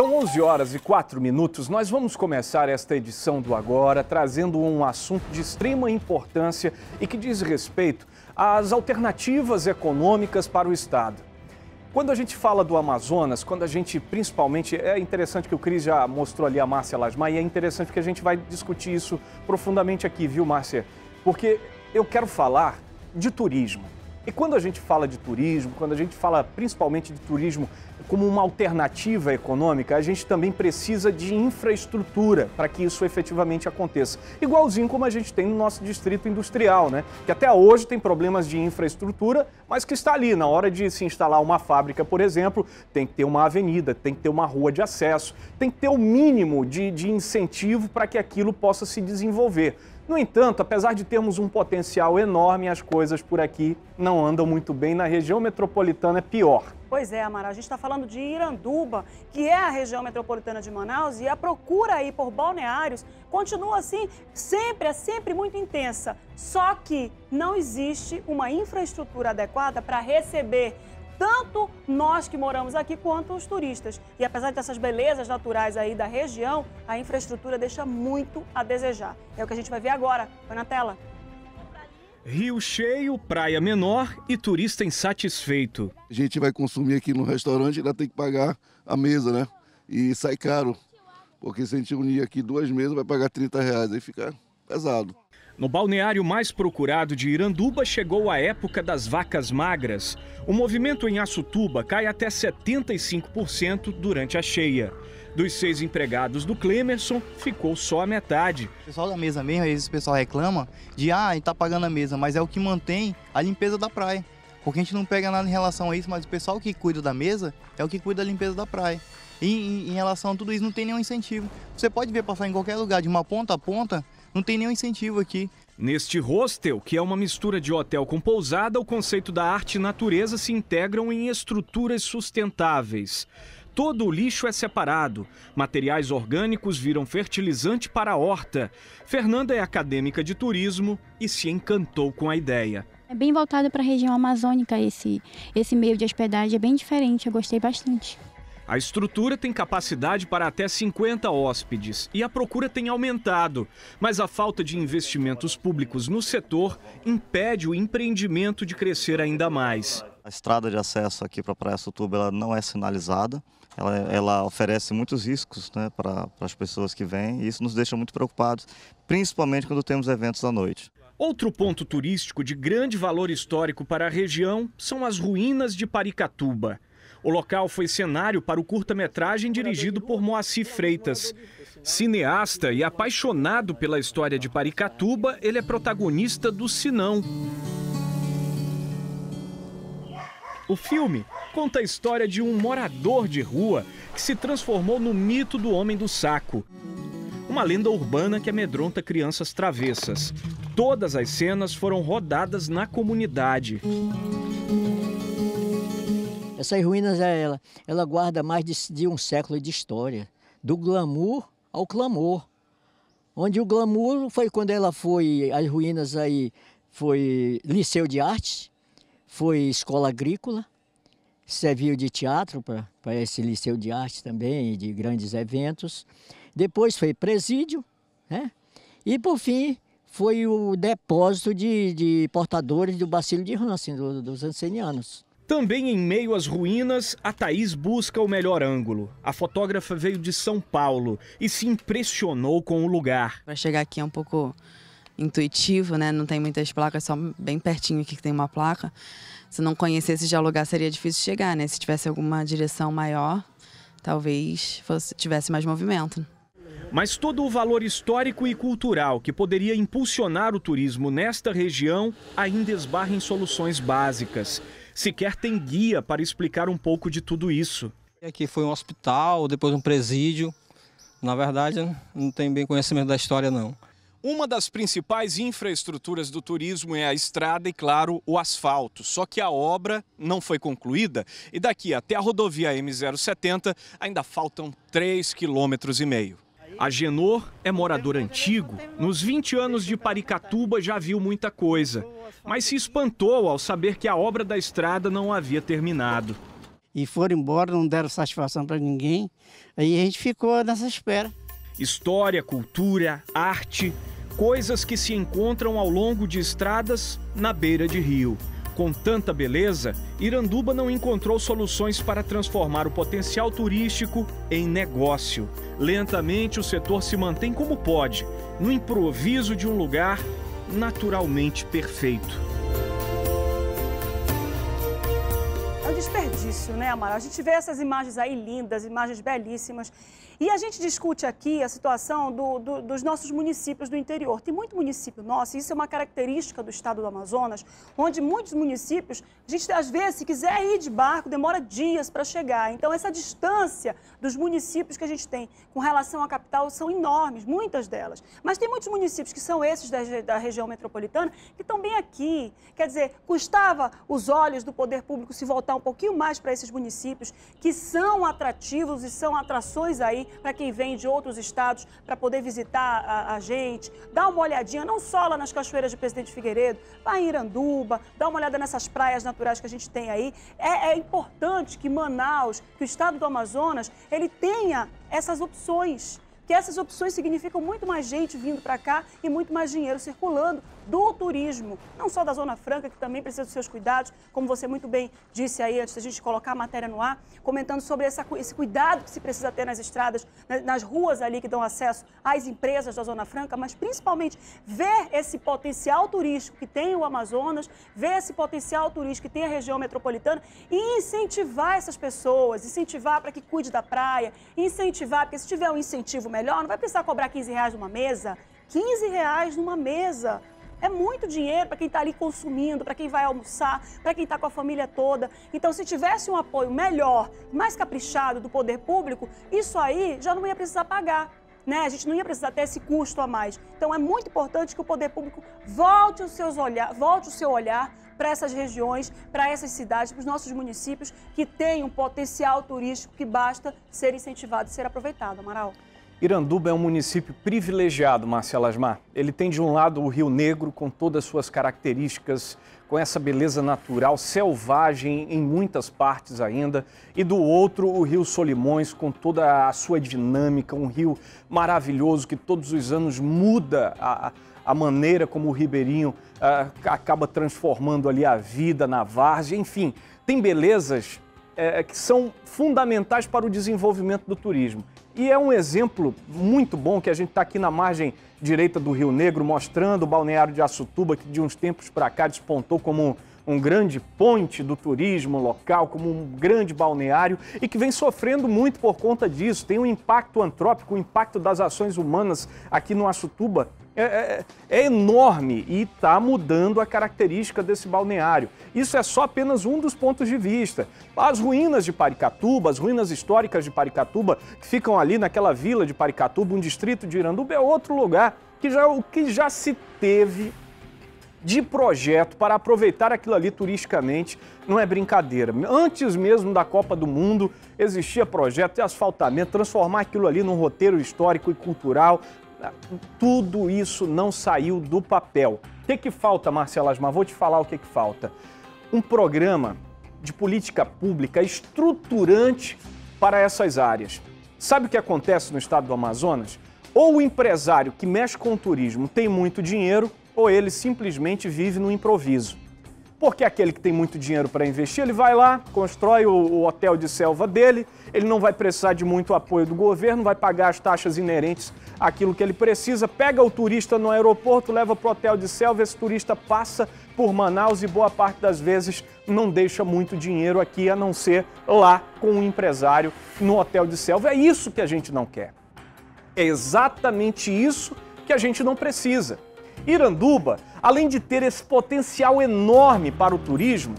São 11 horas e 4 minutos. Nós vamos começar esta edição do Agora trazendo um assunto de extrema importância e que diz respeito às alternativas econômicas para o Estado. Quando a gente fala do Amazonas, quando a gente principalmente. É interessante que o Cris já mostrou ali a Márcia Lasmar e é interessante que a gente vai discutir isso profundamente aqui, viu, Márcia? Porque eu quero falar de turismo. E quando a gente fala de turismo, quando a gente fala principalmente de turismo como uma alternativa econômica, a gente também precisa de infraestrutura para que isso efetivamente aconteça. Igualzinho como a gente tem no nosso distrito industrial, né? Que até hoje tem problemas de infraestrutura, mas que está ali. Na hora de se instalar uma fábrica, por exemplo, tem que ter uma avenida, tem que ter uma rua de acesso, tem que ter o mínimo de, de incentivo para que aquilo possa se desenvolver. No entanto, apesar de termos um potencial enorme, as coisas por aqui não andam muito bem. Na região metropolitana é pior. Pois é, Amara, a gente está falando de Iranduba, que é a região metropolitana de Manaus, e a procura aí por balneários continua assim, sempre, é sempre muito intensa. Só que não existe uma infraestrutura adequada para receber tanto nós que moramos aqui quanto os turistas. E apesar dessas belezas naturais aí da região, a infraestrutura deixa muito a desejar. É o que a gente vai ver agora. Põe na tela. Rio cheio, praia menor e turista insatisfeito. A gente vai consumir aqui no restaurante e ainda tem que pagar a mesa, né? E sai caro. Porque se a gente unir aqui duas mesas, vai pagar 30 reais. Aí fica pesado. No balneário mais procurado de Iranduba chegou a época das vacas magras. O movimento em Açutuba cai até 75% durante a cheia. Dos seis empregados do Clemerson, ficou só a metade. O pessoal da mesa mesmo, às vezes o pessoal reclama de ah, a gente tá pagando a mesa, mas é o que mantém a limpeza da praia. Porque a gente não pega nada em relação a isso, mas o pessoal que cuida da mesa é o que cuida da limpeza da praia. E em, relação a tudo isso, não tem nenhum incentivo. Você pode ver passar em qualquer lugar, de uma ponta a ponta, não tem nenhum incentivo aqui. Neste hostel, que é uma mistura de hotel com pousada, o conceito da arte e natureza se integram em estruturas sustentáveis. Todo o lixo é separado. Materiais orgânicos viram fertilizante para a horta. Fernanda é acadêmica de turismo e se encantou com a ideia. É bem voltado para a região amazônica esse, esse meio de hospedagem, é bem diferente, eu gostei bastante. A estrutura tem capacidade para até 50 hóspedes e a procura tem aumentado, mas a falta de investimentos públicos no setor impede o empreendimento de crescer ainda mais. A estrada de acesso aqui para a Praia Sutuba ela não é sinalizada, ela, ela oferece muitos riscos né, para as pessoas que vêm e isso nos deixa muito preocupados, principalmente quando temos eventos à noite. Outro ponto turístico de grande valor histórico para a região são as ruínas de Paricatuba. O local foi cenário para o curta-metragem dirigido por Moacir Freitas. Cineasta e apaixonado pela história de Paricatuba, ele é protagonista do Sinão. O filme conta a história de um morador de rua que se transformou no mito do homem do saco. Uma lenda urbana que amedronta crianças travessas. Todas as cenas foram rodadas na comunidade. Essas ruínas, é ela, ela guarda mais de, de um século de história, do glamour ao clamor. Onde o glamour foi quando ela foi, as ruínas aí, foi liceu de arte, foi escola agrícola, serviu de teatro para esse liceu de arte também, de grandes eventos. Depois foi presídio, né? E por fim foi o depósito de, de portadores do bacilo de Hansen, do, dos ancenianos. Também em meio às ruínas, a Thaís busca o melhor ângulo. A fotógrafa veio de São Paulo e se impressionou com o lugar. Para chegar aqui é um pouco intuitivo, né? Não tem muitas placas, só bem pertinho aqui que tem uma placa. Se não conhecesse já o lugar seria difícil chegar, né? Se tivesse alguma direção maior, talvez fosse, tivesse mais movimento. Mas todo o valor histórico e cultural que poderia impulsionar o turismo nesta região ainda esbarra em soluções básicas sequer tem guia para explicar um pouco de tudo isso. Aqui foi um hospital, depois um presídio. Na verdade, não tenho bem conhecimento da história, não. Uma das principais infraestruturas do turismo é a estrada e, claro, o asfalto. Só que a obra não foi concluída e daqui até a rodovia M070 ainda faltam 3,5 km. Agenor é morador antigo. Nos 20 anos de Paricatuba já viu muita coisa, mas se espantou ao saber que a obra da estrada não havia terminado. e foram embora, não deram satisfação para ninguém. Aí a gente ficou nessa espera. História, cultura, arte, coisas que se encontram ao longo de estradas na beira de rio. Com tanta beleza, Iranduba não encontrou soluções para transformar o potencial turístico em negócio. Lentamente, o setor se mantém como pode, no improviso de um lugar naturalmente perfeito. É um desperdício, né, Amaral? A gente vê essas imagens aí lindas, imagens belíssimas. E a gente discute aqui a situação do, do, dos nossos municípios do interior. Tem muito município nosso, e isso é uma característica do estado do Amazonas, onde muitos municípios, a gente às vezes, se quiser ir de barco, demora dias para chegar. Então, essa distância dos municípios que a gente tem com relação à capital são enormes, muitas delas. Mas tem muitos municípios que são esses da, da região metropolitana que estão bem aqui. Quer dizer, custava os olhos do poder público se voltar um pouquinho mais para esses municípios que são atrativos e são atrações aí para quem vem de outros estados para poder visitar a, a, gente, dá uma olhadinha, não só lá nas cachoeiras de Presidente Figueiredo, vai em Iranduba, dá uma olhada nessas praias naturais que a gente tem aí. É, é importante que Manaus, que o estado do Amazonas, ele tenha essas opções que essas opções significam muito mais gente vindo para cá e muito mais dinheiro circulando do turismo, não só da Zona Franca, que também precisa dos seus cuidados, como você muito bem disse aí antes da gente colocar a matéria no ar, comentando sobre essa, esse cuidado que se precisa ter nas estradas, nas ruas ali que dão acesso às empresas da Zona Franca, mas principalmente ver esse potencial turístico que tem o Amazonas, ver esse potencial turístico que tem a região metropolitana e incentivar essas pessoas, incentivar para que cuide da praia, incentivar, porque se tiver um incentivo melhor, não vai precisar cobrar 15 reais numa mesa, 15 reais numa mesa. É muito dinheiro para quem está ali consumindo, para quem vai almoçar, para quem está com a família toda. Então, se tivesse um apoio melhor, mais caprichado do poder público, isso aí já não ia precisar pagar. Né? A gente não ia precisar ter esse custo a mais. Então, é muito importante que o poder público volte, os seus olhar, volte o seu olhar para essas regiões, para essas cidades, para os nossos municípios que têm um potencial turístico que basta ser incentivado e ser aproveitado. Amaral. Iranduba é um município privilegiado, Marcela Asmar. Ele tem de um lado o Rio Negro, com todas as suas características, com essa beleza natural, selvagem em muitas partes ainda, e do outro o Rio Solimões, com toda a sua dinâmica, um rio maravilhoso que todos os anos muda a, a maneira como o ribeirinho uh, acaba transformando ali a vida na várzea, enfim, tem belezas é, que são fundamentais para o desenvolvimento do turismo. E é um exemplo muito bom que a gente está aqui na margem direita do Rio Negro, mostrando o balneário de Açutuba, que de uns tempos para cá despontou como um grande ponte do turismo local, como um grande balneário e que vem sofrendo muito por conta disso. Tem um impacto antrópico, o um impacto das ações humanas aqui no Açutuba é, é, é enorme e está mudando a característica desse balneário. Isso é só apenas um dos pontos de vista. As ruínas de Paricatuba, as ruínas históricas de Paricatuba, que ficam ali naquela vila de Paricatuba, um distrito de Iranduba, é outro lugar que já, o que já se teve de projeto para aproveitar aquilo ali turisticamente não é brincadeira. Antes mesmo da Copa do Mundo, existia projeto de asfaltamento, transformar aquilo ali num roteiro histórico e cultural, tudo isso não saiu do papel. O que, que falta, Marcela Asmar? Vou te falar o que, que falta. Um programa de política pública estruturante para essas áreas. Sabe o que acontece no estado do Amazonas? Ou o empresário que mexe com o turismo tem muito dinheiro, ou ele simplesmente vive no improviso. Porque aquele que tem muito dinheiro para investir, ele vai lá, constrói o, o, hotel de selva dele, ele não vai precisar de muito apoio do governo, vai pagar as taxas inerentes àquilo que ele precisa, pega o turista no aeroporto, leva para o hotel de selva, esse turista passa por Manaus e boa parte das vezes não deixa muito dinheiro aqui, a não ser lá com um empresário no hotel de selva. É isso que a gente não quer. É exatamente isso que a gente não precisa. Iranduba, além de ter esse potencial enorme para o turismo,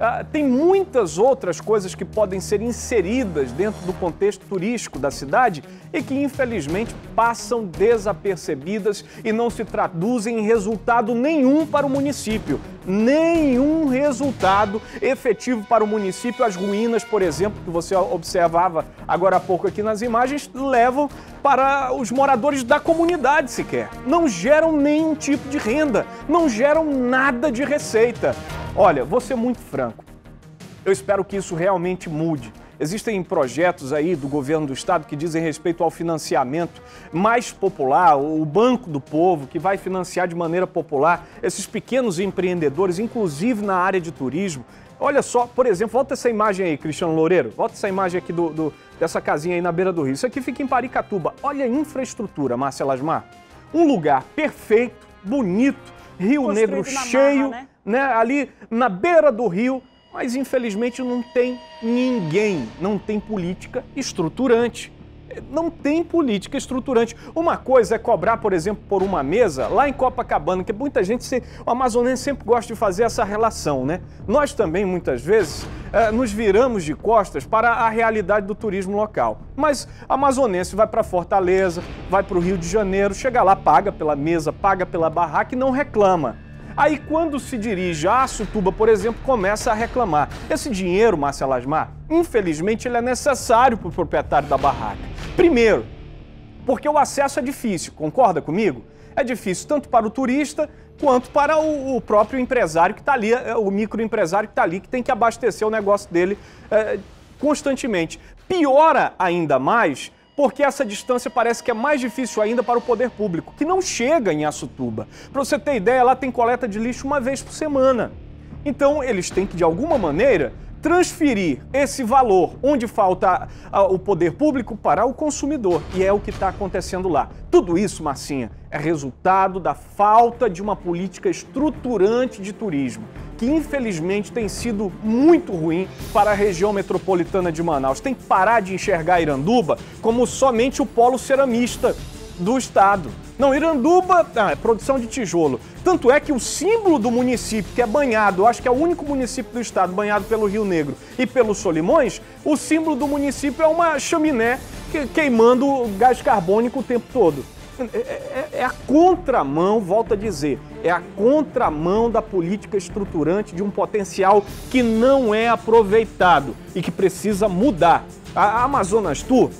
ah, tem muitas outras coisas que podem ser inseridas dentro do contexto turístico da cidade e que, infelizmente, passam desapercebidas e não se traduzem em resultado nenhum para o município. Nenhum resultado efetivo para o município. As ruínas, por exemplo, que você observava agora há pouco aqui nas imagens, levam para os moradores da comunidade sequer. Não geram nenhum tipo de renda, não geram nada de receita. Olha, vou ser muito franco. Eu espero que isso realmente mude. Existem projetos aí do governo do estado que dizem respeito ao financiamento mais popular, o Banco do Povo, que vai financiar de maneira popular esses pequenos empreendedores, inclusive na área de turismo. Olha só, por exemplo, volta essa imagem aí, Cristiano Loureiro. Volta essa imagem aqui do, do, dessa casinha aí na beira do rio. Isso aqui fica em Paricatuba. Olha a infraestrutura, Márcia Lasmar. Um lugar perfeito, bonito, Rio Construído Negro cheio, marra, né? né? Ali na beira do rio, mas infelizmente não tem ninguém, não tem política estruturante. Não tem política estruturante. Uma coisa é cobrar, por exemplo, por uma mesa lá em Copacabana, que muita gente, o amazonense sempre gosta de fazer essa relação, né? Nós também, muitas vezes, eh, nos viramos de costas para a realidade do turismo local. Mas amazonense vai para Fortaleza, vai para o Rio de Janeiro, chega lá, paga pela mesa, paga pela barraca e não reclama. Aí, quando se dirige a Açutuba, por exemplo, começa a reclamar. Esse dinheiro, Márcia Lasmar, infelizmente, ele é necessário para o proprietário da barraca. Primeiro, porque o acesso é difícil, concorda comigo? É difícil tanto para o turista quanto para o, o próprio empresário que está ali, é, o microempresário que está ali, que tem que abastecer o negócio dele é, constantemente. Piora ainda mais porque essa distância parece que é mais difícil ainda para o poder público, que não chega em Açutuba. Para você ter ideia, lá tem coleta de lixo uma vez por semana. Então, eles têm que, de alguma maneira, transferir esse valor onde falta o poder público para o consumidor. E é o que está acontecendo lá. Tudo isso, Marcinha, é resultado da falta de uma política estruturante de turismo, que infelizmente tem sido muito ruim para a região metropolitana de Manaus. Tem que parar de enxergar Iranduba como somente o polo ceramista do estado. Não, Iranduba ah, é produção de tijolo. Tanto é que o símbolo do município, que é banhado, acho que é o único município do estado banhado pelo Rio Negro e pelos Solimões, o símbolo do município é uma chaminé que- queimando gás carbônico o tempo todo. É, é- é a contramão, volto a dizer, é a contramão da política estruturante de um potencial que não é aproveitado e que precisa mudar. A Amazonas Tour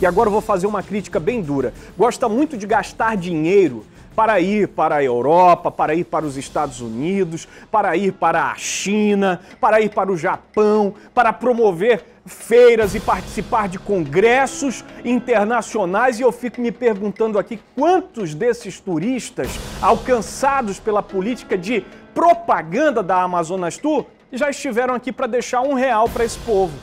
e agora eu vou fazer uma crítica bem dura. Gosta muito de gastar dinheiro para ir para a Europa, para ir para os Estados Unidos, para ir para a China, para ir para o Japão, para promover feiras e participar de congressos internacionais. E eu fico me perguntando aqui quantos desses turistas alcançados pela política de propaganda da Amazonas Tour já estiveram aqui para deixar um real para esse povo.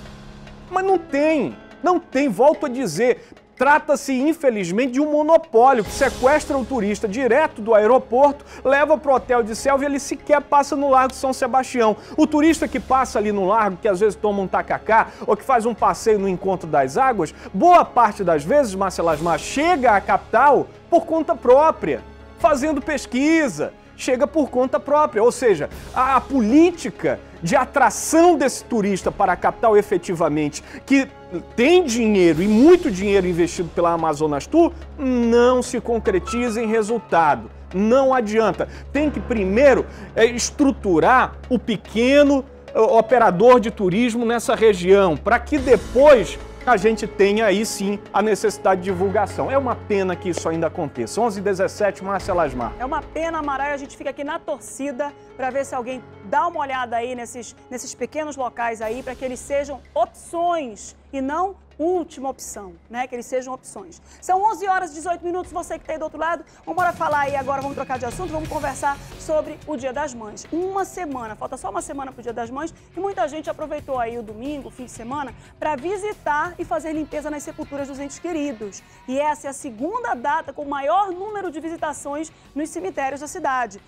Mas não tem, não tem, volto a dizer. Trata-se, infelizmente, de um monopólio que sequestra o turista direto do aeroporto, leva para o hotel de selva e ele sequer passa no Largo São Sebastião. O turista que passa ali no largo, que às vezes toma um tacacá ou que faz um passeio no encontro das águas, boa parte das vezes, Marcelo Asmar, chega à capital por conta própria, fazendo pesquisa, chega por conta própria. Ou seja, a, a política de atração desse turista para a capital efetivamente, que tem dinheiro e muito dinheiro investido pela Amazonas Tour, não se concretiza em resultado. Não adianta. Tem que primeiro é, estruturar o pequeno é, operador de turismo nessa região, para que depois a gente tenha aí sim a necessidade de divulgação. É uma pena que isso ainda aconteça. 11 h 17 Márcia Lasmar. É uma pena, Amaral, a gente fica aqui na torcida para ver se alguém dá uma olhada aí nesses, nesses pequenos locais aí, para que eles sejam opções e não última opção, né? Que eles sejam opções. São 11 horas e 18 minutos, você que está aí do outro lado, vamos embora falar aí agora, vamos trocar de assunto, vamos conversar sobre o Dia das Mães. Uma semana, falta só uma semana para o Dia das Mães e muita gente aproveitou aí o domingo, o fim de semana, para visitar e fazer limpeza nas sepulturas dos entes queridos. E essa é a segunda data com o maior número de visitações nos cemitérios da cidade.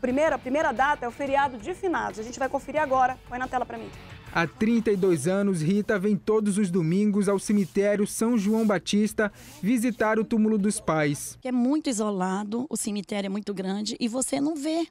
Primeira, a primeira data é o feriado de finados. A gente vai conferir agora. Põe na tela para mim. Há 32 anos, Rita vem todos os domingos ao cemitério São João Batista visitar o túmulo dos pais. É muito isolado, o cemitério é muito grande e você não vê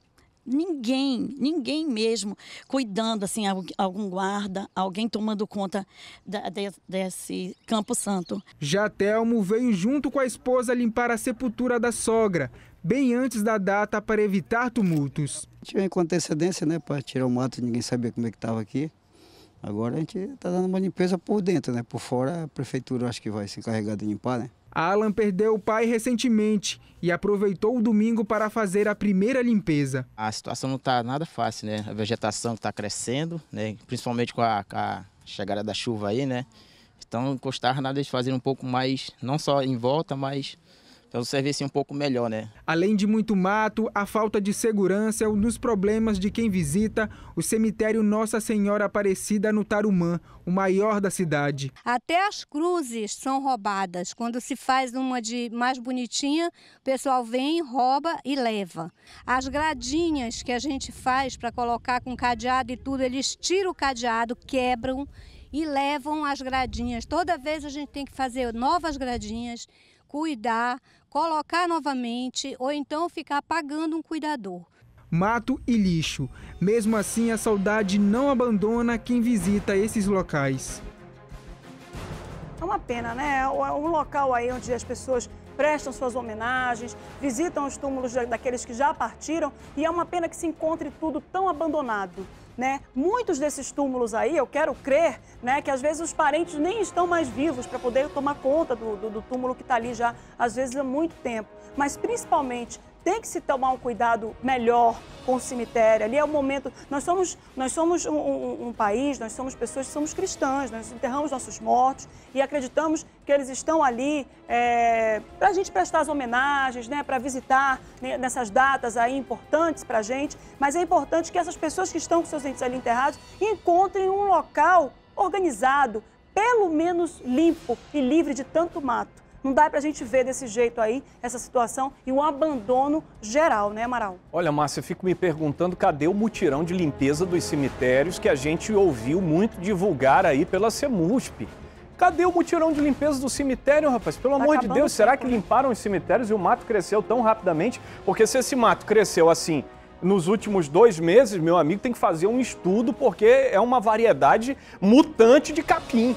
ninguém, ninguém mesmo cuidando, assim, algum guarda, alguém tomando conta da, de, desse Campo Santo. Já Telmo veio junto com a esposa limpar a sepultura da sogra, bem antes da data para evitar tumultos. Vem com antecedência, né, para tirar o mato, ninguém sabia como é que estava aqui. Agora a gente está dando uma limpeza por dentro, né? Por fora a prefeitura acho que vai se encarregar de limpar, né? Alan perdeu o pai recentemente e aproveitou o domingo para fazer a primeira limpeza. A situação não está nada fácil, né? A vegetação está crescendo, né? principalmente com a, com a, chegada da chuva aí, né? Então, gostava nada de fazer um pouco mais, não só em volta, mas pelo serviço um pouco melhor, né? Além de muito mato, a falta de segurança é um dos problemas de quem visita o cemitério Nossa Senhora Aparecida no Tarumã, o maior da cidade. Até as cruzes são roubadas. Quando se faz uma de mais bonitinha, o pessoal vem, rouba e leva. As gradinhas que a gente faz para colocar com cadeado e tudo, eles tiram o cadeado, quebram e levam as gradinhas. Toda vez a gente tem que fazer novas gradinhas, cuidar, colocar novamente ou então ficar pagando um cuidador. Mato e lixo. Mesmo assim, a saudade não abandona quem visita esses locais. É uma pena, né? É um local aí onde as pessoas prestam suas homenagens, visitam os túmulos daqueles que já partiram e é uma pena que se encontre tudo tão abandonado. Né? Muitos desses túmulos aí, eu quero crer, né, que às vezes os parentes nem estão mais vivos para poder tomar conta do, do, do túmulo que está ali já, às vezes, há muito tempo. Mas, principalmente, tem que se tomar um cuidado melhor com o cemitério. Ali é o momento. Nós somos, nós somos um, um, um, país, nós somos pessoas que somos cristãs, nós enterramos nossos mortos e acreditamos que eles estão ali é, para a gente prestar as homenagens, né, para visitar né, nessas datas aí importantes para a gente. Mas é importante que essas pessoas que estão com seus entes ali enterrados encontrem um local organizado, pelo menos limpo e livre de tanto mato. Não dá para a gente ver desse jeito aí essa situação e um abandono geral, né, Amaral? Olha, Márcia, eu fico me perguntando cadê o mutirão de limpeza dos cemitérios que a gente ouviu muito divulgar aí pela CEMUSP. Cadê o mutirão de limpeza do cemitério, rapaz? Pelo tá amor de Deus, será que né? limparam os cemitérios e o mato cresceu tão rapidamente? Porque se esse mato cresceu assim nos últimos dois meses, meu amigo, tem que fazer um estudo porque é uma variedade mutante de capim.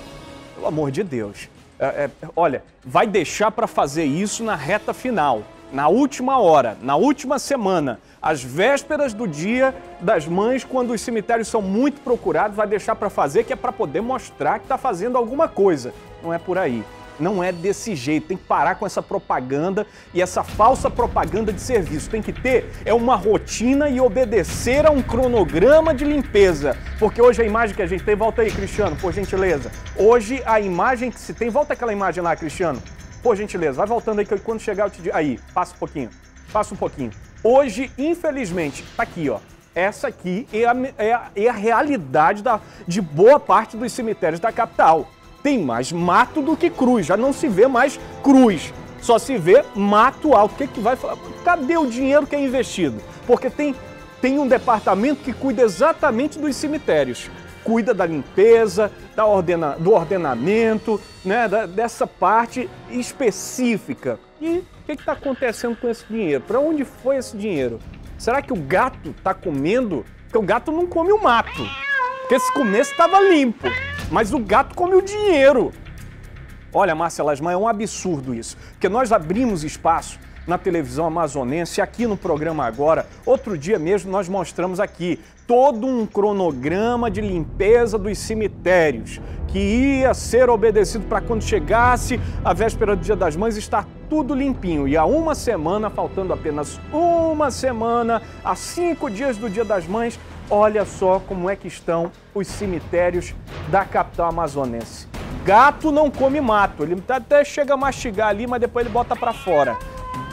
Pelo amor de Deus. É, é, olha, vai deixar para fazer isso na reta final, na última hora, na última semana, às vésperas do dia das mães, quando os cemitérios são muito procurados, vai deixar para fazer que é para poder mostrar que está fazendo alguma coisa. Não é por aí. Não é desse jeito, tem que parar com essa propaganda e essa falsa propaganda de serviço. Tem que ter é uma rotina e obedecer a um cronograma de limpeza. Porque hoje a imagem que a gente tem, volta aí, Cristiano, por gentileza. Hoje a imagem que se tem, volta aquela imagem lá, Cristiano. Por gentileza, vai voltando aí que quando chegar eu te digo. Aí, passa um pouquinho, passa um pouquinho. Hoje, infelizmente, tá aqui, ó. Essa aqui é a, é a, é a realidade da, de boa parte dos cemitérios da capital tem mais mato do que cruz. Já não se vê mais cruz. Só se vê mato alto. O que, que vai falar? Cadê o dinheiro que é investido? Porque tem, tem um departamento que cuida exatamente dos cemitérios. Cuida da limpeza, da ordena, do ordenamento, né, da, dessa parte específica. E o que está acontecendo com esse dinheiro? Para onde foi esse dinheiro? Será que o gato está comendo? Porque o gato não come o mato. Porque esse começo estava limpo. Mas o gato come o dinheiro. Olha, Márcia Lasma, é um absurdo isso. Porque nós abrimos espaço na televisão amazonense, aqui no programa agora. Outro dia mesmo nós mostramos aqui todo um cronograma de limpeza dos cemitérios que ia ser obedecido para quando chegasse a véspera do Dia das Mães estar tudo limpinho. E há uma semana, faltando apenas uma semana, a cinco dias do Dia das Mães, Olha só como é que estão os cemitérios da capital amazonense. Gato não come mato, ele até chega a mastigar ali, mas depois ele bota para fora.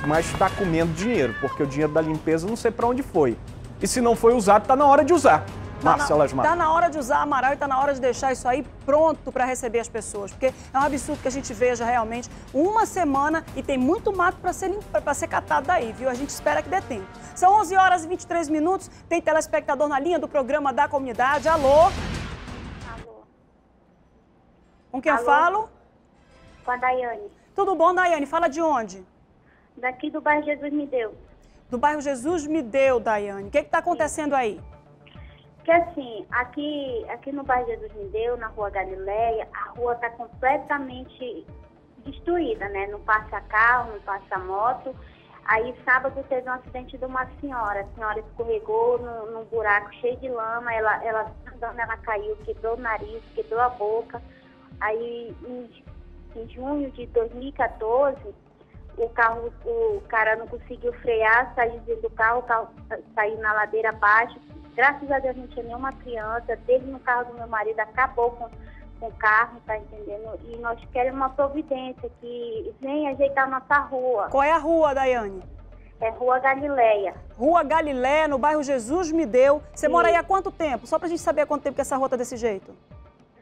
Mas está comendo dinheiro, porque o dinheiro da limpeza não sei para onde foi. E se não foi usado, está na hora de usar. Tá Marcela Asmar. Está na hora de usar Amaral e está na hora de deixar isso aí pronto para receber as pessoas. Porque é um absurdo que a gente veja realmente uma semana e tem muito mato para ser, ser catado daí, viu? A gente espera que dê tempo. São 11 horas e 23 minutos. Tem telespectador na linha do programa da comunidade. Alô? Alô. Com quem Alô? eu falo? Com a Daiane. Tudo bom, Daiane? Fala de onde? Daqui do bairro Jesus Me Deu. Do bairro Jesus Me Deu, Daiane. O que está acontecendo aí? Porque assim, aqui, aqui no bairro Jesus me deu, na rua Galileia, a rua está completamente destruída, né? Não passa carro, não passa moto. Aí sábado teve um acidente de uma senhora. A senhora escorregou num, num buraco cheio de lama, ela, ela andando, ela caiu, quebrou o nariz, quebrou a boca. Aí em junho de 2014, o carro, o cara não conseguiu frear, saiu dentro do carro, o carro saiu na ladeira abaixo. Graças a Deus não tinha nenhuma criança. Dele no carro do meu marido acabou com, com o carro, tá entendendo? E nós queremos uma providência que venha ajeitar nossa rua. Qual é a rua, Daiane? É Rua Galileia. Rua Galileia, no bairro Jesus Me Deu. Você mora aí há quanto tempo? Só pra gente saber há quanto tempo que essa rua tá desse jeito.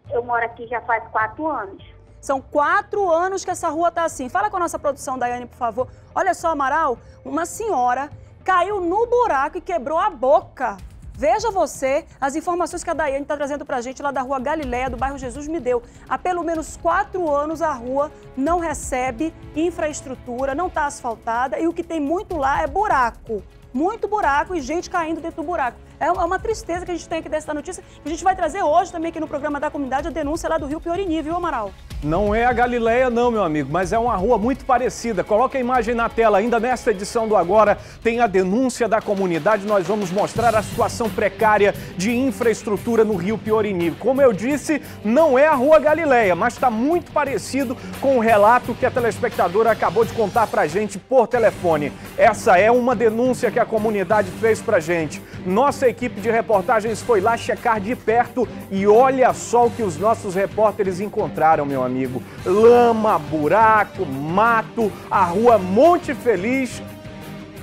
Eu moro aqui já faz quatro anos. São quatro anos que essa rua tá assim. Fala com a nossa produção, Daiane, por favor. Olha só, Amaral, uma senhora caiu no buraco e quebrou a boca. Veja você as informações que a Daiane está trazendo para a gente lá da rua Galileia, do bairro Jesus Me Deu. Há pelo menos quatro anos a rua não recebe infraestrutura, não está asfaltada e o que tem muito lá é buraco. Muito buraco e gente caindo dentro do buraco. É uma tristeza que a gente tem aqui dessa notícia. A gente vai trazer hoje também aqui no programa da comunidade a denúncia lá do Rio Piorini, viu, Amaral? Não é a Galileia não, meu amigo, mas é uma rua muito parecida. Coloca a imagem na tela. Ainda nesta edição do Agora tem a denúncia da comunidade. Nós vamos mostrar a situação precária de infraestrutura no Rio Piorini. Como eu disse, não é a Rua Galileia, mas está muito parecido com o relato que a telespectadora acabou de contar pra gente por telefone. Essa é uma denúncia que a comunidade fez pra gente. Nossa equipe de reportagens foi lá checar de perto e olha só o que os nossos repórteres encontraram, meu amigo. Lama, buraco, mato, a rua Monte Feliz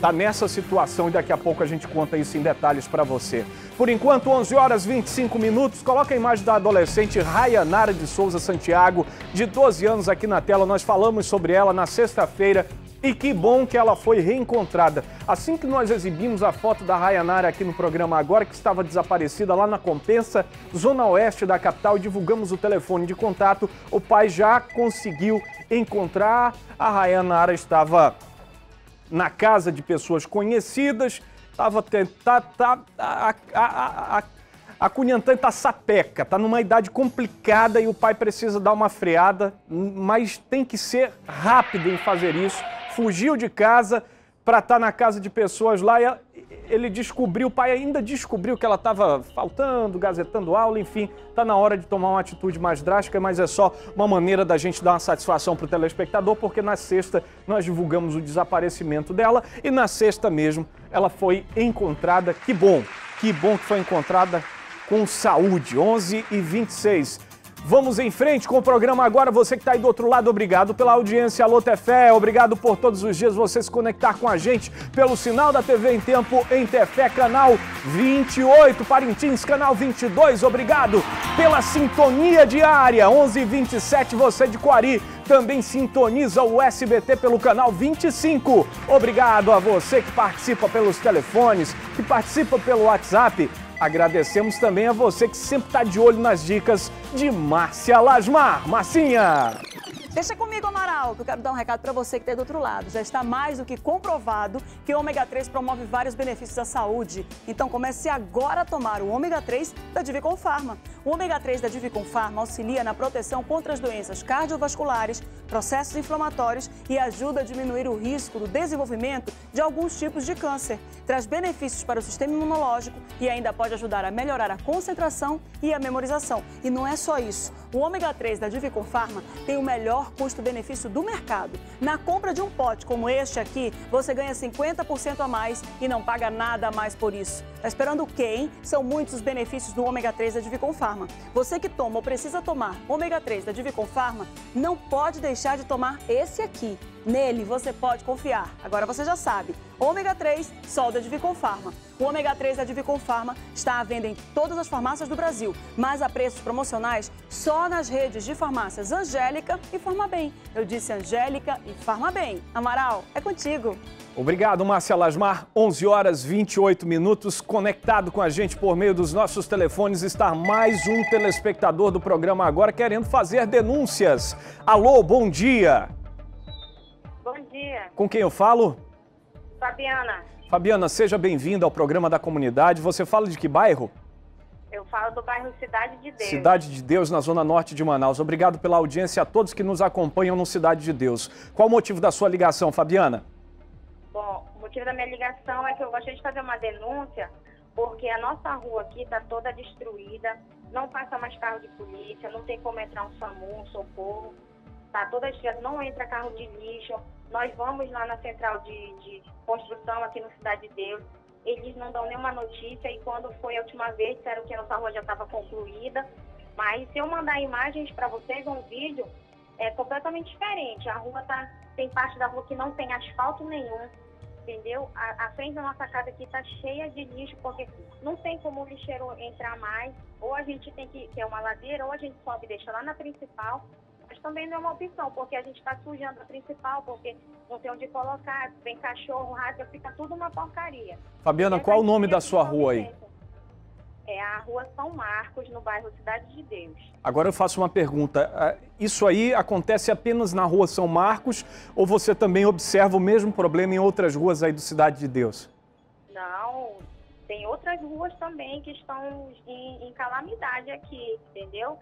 está nessa situação e daqui a pouco a gente conta isso em detalhes para você. Por enquanto, 11 horas 25 minutos. Coloca a imagem da adolescente Rayanara de Souza Santiago, de 12 anos aqui na tela. Nós falamos sobre ela na sexta-feira e que bom que ela foi reencontrada. Assim que nós exibimos a foto da Rayanara aqui no programa agora, que estava desaparecida lá na Compensa, zona oeste da capital, e divulgamos o telefone de contato, o pai já conseguiu encontrar. A Rayanara estava na casa de pessoas conhecidas, estava tentando. Tá, a, a, a, a Cunhantã está sapeca, está numa idade complicada e o pai precisa dar uma freada, mas tem que ser rápido em fazer isso fugiu de casa para estar tá na casa de pessoas lá e ele descobriu, o pai ainda descobriu que ela estava faltando, gazetando aula, enfim, está na hora de tomar uma atitude mais drástica, mas é só uma maneira da gente dar uma satisfação para o telespectador, porque na sexta nós divulgamos o desaparecimento dela e na sexta mesmo ela foi encontrada. Que bom, que bom que foi encontrada com saúde. 11 e 26. Vamos em frente com o programa agora. Você que está aí do outro lado, obrigado pela audiência. Alô Tefé, obrigado por todos os dias você se conectar com a gente pelo sinal da TV em Tempo em Tefé, canal 28, Parintins, canal 22. Obrigado pela sintonia diária. 11:27 você de Quari também sintoniza o SBT pelo canal 25. Obrigado a você que participa pelos telefones, que participa pelo WhatsApp. Agradecemos também a você que sempre está de olho nas dicas de Márcia Lasmar. Marcinha! Deixa comigo, Amaral, que eu quero dar um recado para você que está do outro lado. Já está mais do que comprovado que o ômega 3 promove vários benefícios à saúde. Então comece agora a tomar o ômega 3 da Divicon Pharma. O ômega 3 da Divicon Pharma auxilia na proteção contra as doenças cardiovasculares, processos inflamatórios e ajuda a diminuir o risco do desenvolvimento de alguns tipos de câncer. Traz benefícios para o sistema imunológico e ainda pode ajudar a melhorar a concentração e a memorização. E não é só isso. O ômega 3 da Divicon Pharma tem o melhor melhor custo-benefício do mercado. Na compra de um pote como este aqui, você ganha 50% a mais e não paga nada a mais por isso. Tá esperando o quê, hein? São muitos os benefícios do ômega 3 da Divicon Pharma. Você que toma ou precisa tomar ômega 3 da Divicon Pharma, não pode deixar de tomar esse aqui. Nele você pode confiar. Agora você já sabe. Ômega 3, sol da Divicon Pharma. O ômega 3 da Divicon Pharma está à venda em todas as farmácias do Brasil, mas a preços promocionais só nas redes de farmácias Angélica e Farmabem. Eu disse Angélica e Farmabem. Amaral, é contigo. Obrigado, Márcia Lasmar. 11 horas 28 minutos, conectado com a gente por meio dos nossos telefones, está mais um telespectador do programa agora querendo fazer denúncias. Alô, bom dia. Com quem eu falo? Fabiana. Fabiana, seja bem-vinda ao programa da comunidade. Você fala de que bairro? Eu falo do bairro Cidade de Deus. Cidade de Deus, na zona norte de Manaus. Obrigado pela audiência a todos que nos acompanham no Cidade de Deus. Qual o motivo da sua ligação, Fabiana? Bom, o motivo da minha ligação é que eu gostaria de fazer uma denúncia, porque a nossa rua aqui está toda destruída, não passa mais carro de polícia, não tem como entrar um SAMU, um socorro. tá toda cheia, não entra carro de lixo. Nós vamos lá na central de, de construção aqui no Cidade de Deus, eles não dão nenhuma notícia e quando foi a última vez disseram que a nossa rua já estava concluída. Mas se eu mandar imagens para vocês, um vídeo, é completamente diferente. A rua tá, tem parte da rua que não tem asfalto nenhum, entendeu? A, a frente da nossa casa aqui tá cheia de lixo, porque não tem como o lixeiro entrar mais. Ou a gente tem que, ter uma ladeira, ou a gente sobe e deixa lá na principal. Também não é uma opção, porque a gente está sujando a principal, porque não tem onde colocar, vem cachorro, rasga, fica tudo uma porcaria. Fabiana, qual o nome da sua rua aí? É a rua São Marcos, no bairro Cidade de Deus. Agora eu faço uma pergunta. Ah, isso aí acontece apenas na rua São Marcos ou você também observa o mesmo problema em outras ruas aí do Cidade de Deus? Não, tem outras ruas também que estão em, em calamidade aqui, entendeu?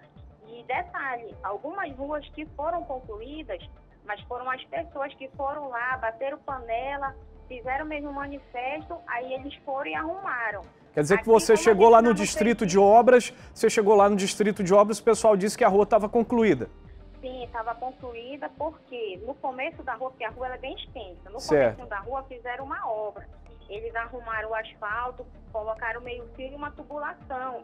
E detalhe, algumas ruas que foram concluídas, mas foram as pessoas que foram lá, bateram panela, fizeram mesmo um manifesto, aí eles foram e arrumaram. Quer dizer que você chegou lá no distrito de obras, você chegou lá no distrito de obras, o pessoal disse que a rua estava concluída. Sim, estava concluída porque no começo da rua, porque a rua é bem extensa, no certo. começo da rua fizeram uma obra. Eles arrumaram o asfalto, colocaram meio fio e uma tubulação.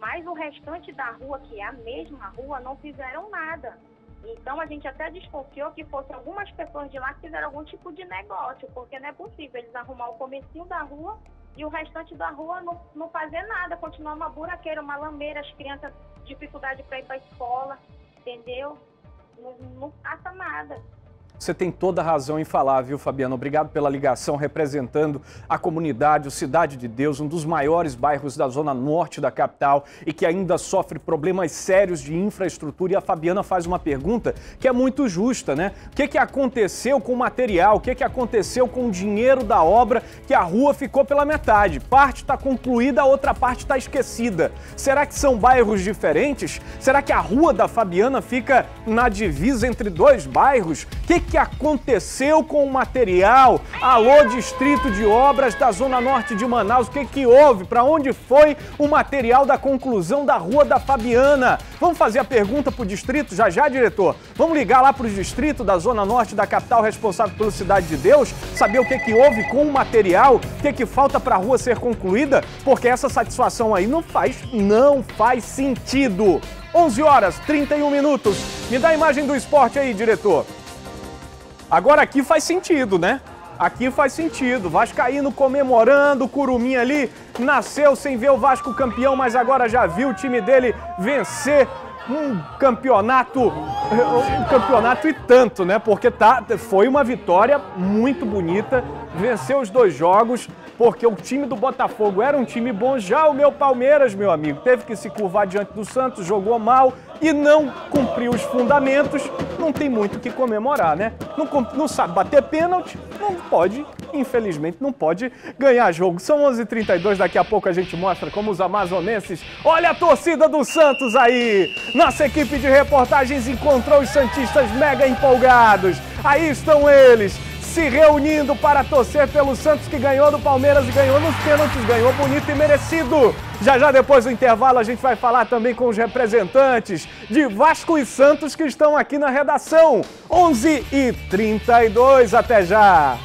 Mas o restante da rua, que é a mesma rua, não fizeram nada. Então a gente até desconfiou que fossem algumas pessoas de lá que fizeram algum tipo de negócio, porque não é possível eles arrumar o comecinho da rua e o restante da rua não, não fazer nada, continuar uma buraqueira, uma lameira, as crianças dificuldade para ir para a escola, entendeu? Não, não passa nada. Você tem toda a razão em falar, viu, Fabiano? Obrigado pela ligação, representando a comunidade, o Cidade de Deus, um dos maiores bairros da zona norte da capital e que ainda sofre problemas sérios de infraestrutura. E a Fabiana faz uma pergunta que é muito justa, né? O que, que aconteceu com o material? O que, que aconteceu com o dinheiro da obra que a rua ficou pela metade? Parte está concluída, a outra parte está esquecida. Será que são bairros diferentes? Será que a rua da Fabiana fica na divisa entre dois bairros? Que, que aconteceu com o material? Alô, Distrito de Obras da Zona Norte de Manaus, o que, que houve? Para onde foi o material da conclusão da Rua da Fabiana? Vamos fazer a pergunta para o distrito já já, diretor? Vamos ligar lá para o distrito da Zona Norte da capital responsável pela Cidade de Deus, saber o que, que houve com o material, o que, que falta para a rua ser concluída, porque essa satisfação aí não faz, não faz sentido. 11 horas 31 minutos. Me dá a imagem do esporte aí, diretor. Agora aqui faz sentido, né? Aqui faz sentido. Vascaíno comemorando, o Curumim ali nasceu sem ver o Vasco campeão, mas agora já viu o time dele vencer um campeonato, um campeonato e tanto, né? Porque tá, foi uma vitória muito bonita, venceu os dois jogos, porque o time do Botafogo era um time bom. Já o meu Palmeiras, meu amigo, teve que se curvar diante do Santos, jogou mal e não cumpriu os fundamentos. Não tem muito o que comemorar, né? Não, não sabe bater pênalti, não pode, infelizmente, não pode ganhar jogo. São 11 h 32 daqui a pouco a gente mostra como os amazonenses. Olha a torcida do Santos aí! Nossa equipe de reportagens encontrou os Santistas mega empolgados. Aí estão eles se reunindo para torcer pelo Santos que ganhou do Palmeiras e ganhou nos pênaltis, ganhou bonito e merecido. Já já depois do intervalo a gente vai falar também com os representantes de Vasco e Santos que estão aqui na redação. 11 e 32 até já.